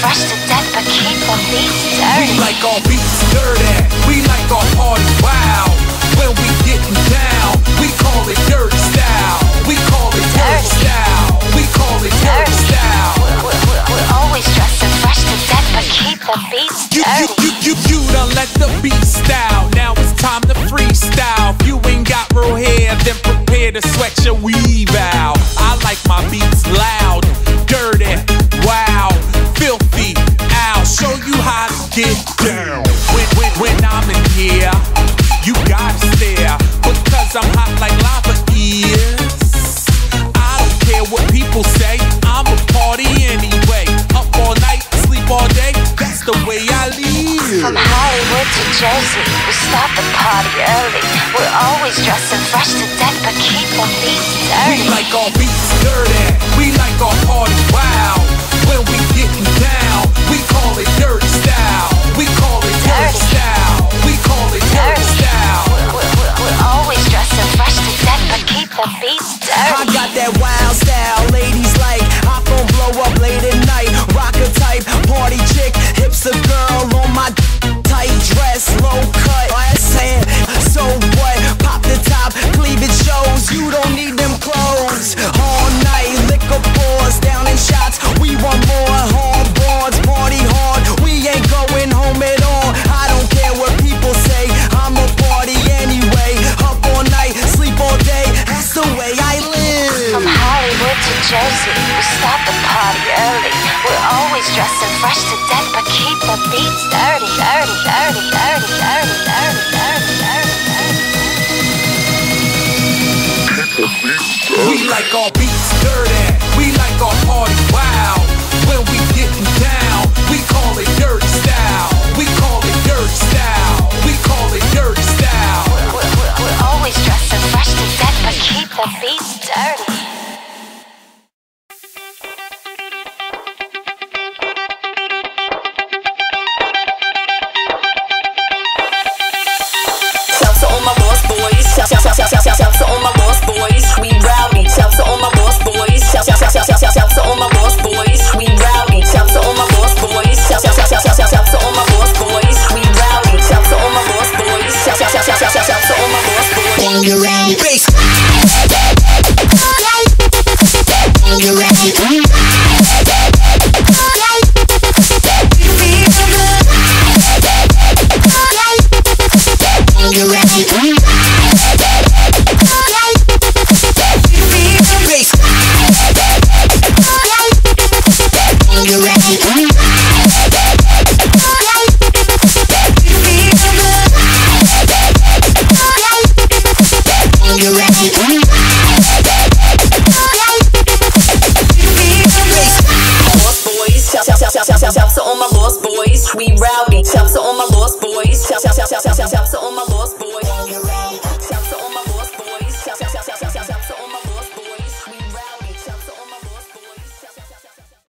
fresh to death, but keep the beats We like our beats dirty. We like our party wild. When we getting down, we call it dirty style. We call it dirty Dirty. style. We call it dirty Dirty. style. We're, we're, we're always dressing fresh to death, but keep the beats You, you, dirty. you, you, you done let the beat style. Now it's time to freestyle. If you ain't got real hair, then prepare to sweat your weave out. I like my I'm hot like lava is. I don't care what people say, I'm a party anyway. Up all night, sleep all day, that's the way I From. Hollywood to Jersey, we start the party early. We're always dressing fresh to death, but keep the beats We like our beats dirty, we like our party wild. To Jersey, we start the party early. We're always dressed dressing fresh to death, but keep the beats dirty, dirty, dirty, dirty, dirty, dirty, dirty, dirty, dirty. We like our beats Shouts out to all my lost boys, we rowdy. Shouts out to all my lost boys. Shouts out to all my